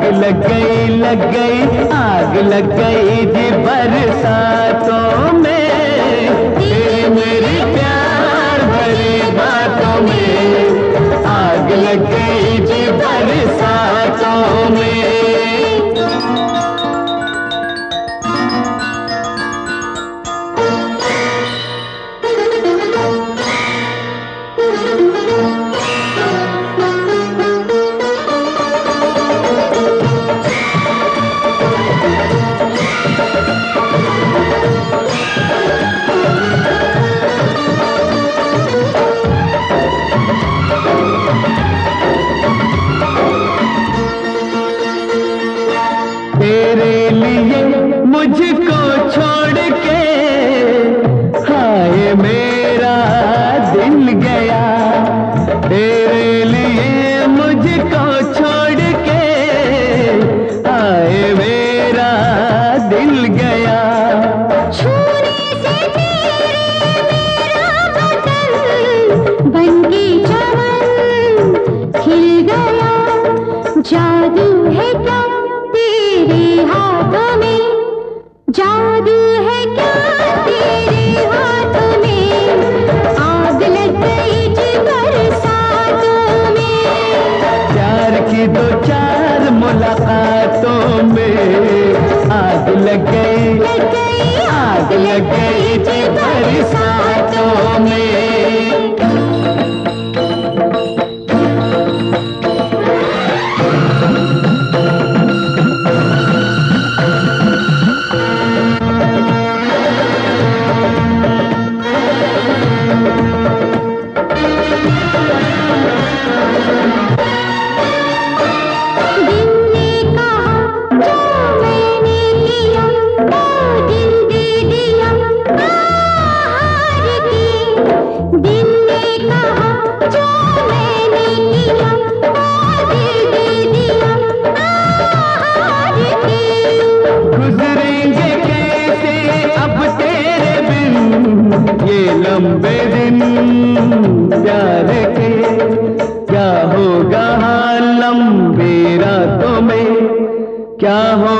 आग लग गई लग गई आग लग गई जी बरसातों में। तेरी मेरी प्यार भरी बातों में आग लग गई मुझको छोड़ के हाय मेरा दिल गया। तेरे लिए मुझको छोड़ के हाय मेरा दिल गया। जादू जादू है क्या तेरे हाथों में? आग लग गई में। प्यार की दो चार मुलाकातों में। आग लग गई जी भर आग लग गई लंबे दिन प्यार के क्या होगा हाल लंबे रातों में? क्या होगा